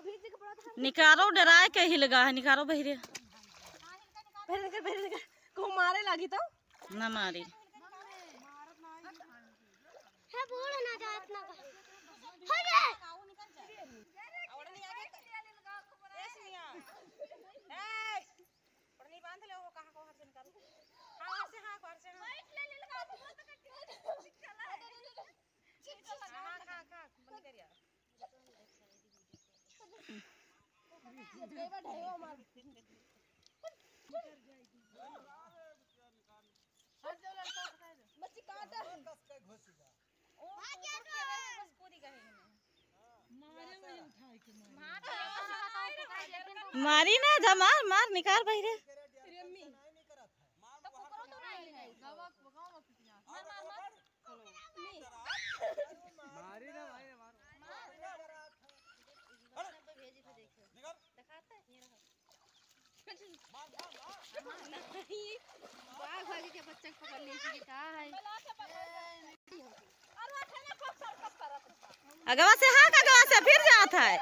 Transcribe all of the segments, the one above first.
निकारो डराए के ही लगा है निकारो बहिरे निकल निकल। को मारे लगी तो? ना मारी। है बोल ना जात ना हो बाँध ले वो कहाँ को हाथ से निकालो हाँ हाथ से हाँ हाथ से हाँ हाँ हाँ हाँ बंद कर यार मारी ना धमार मार मार निकाल बहिरे बाघ भागी के बच्चा पकड़ का है अगवा से हाँ अगवा से फिर जात है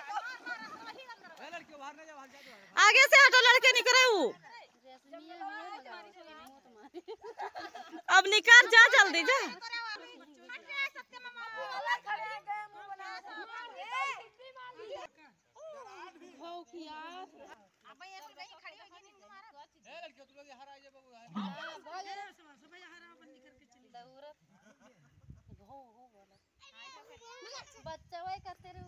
आगे से हटो, लड़के निकले वो अब निकाल, जा जल्दी, जा। बच्चा वही करते रहो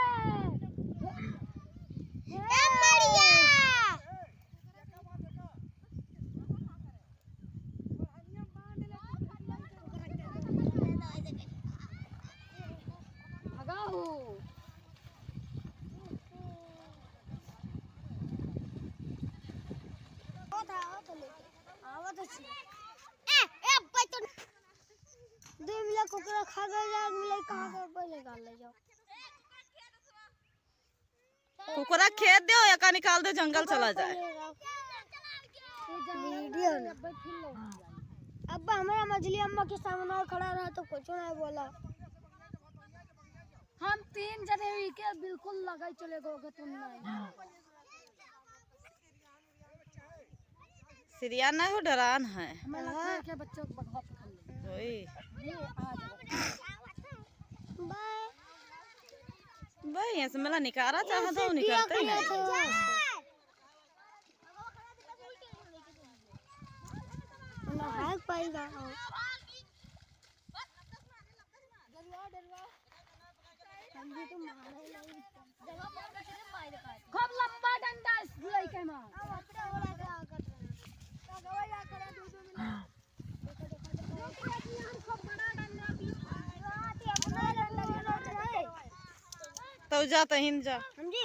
तो दे मिला कुकरा खा गए यार मिला कहाँ के पहले निकाल ले जाओ कुकरा खेत दो या का निकाल दे जंगल चला जाए। वीडियो अब्बा हमारा मछली अम्मा के सामने खड़ा रहा तो कुछ नहीं बोला। हम तीन जने के बिल्कुल लगाई चले गए तुम नहीं सिरिया नहीं हो डरान है। है कि बच्चों को भाई यहाँ मेला निकाला चाहे तो निकलते पाएगा खूब लंबा डंडा में तो जा। तहिन जा समझी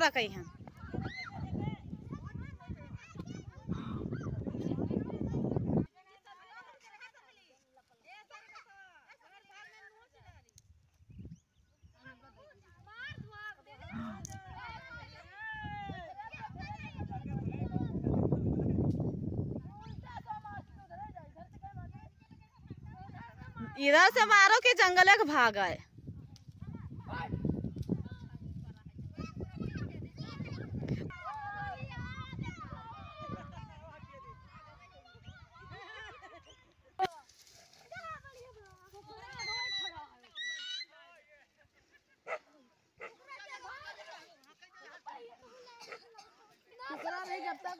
बहुत रखे है? इधर से मारो के जंगल एक भाग आए?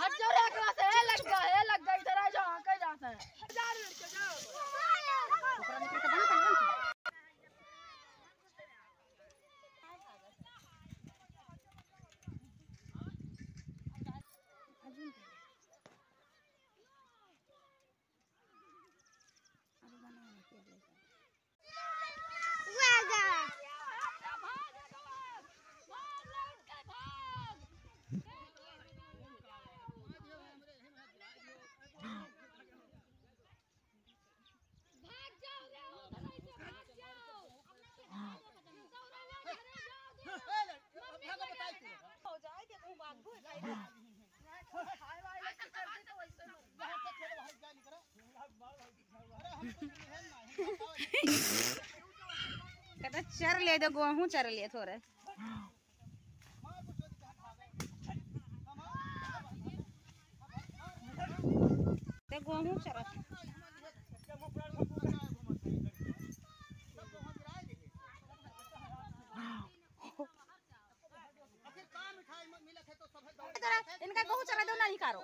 हट जाओ रे एकरा से ए लग गया ए लग गया इधर आ जाओ कहीं जाता है जा रे लड़के जाओ वागा कहता चर ले दो गेहूँ चर लिए थोड़े। ते गेहूँ चर। इनका गेहूँ चरा दो नहीं करो।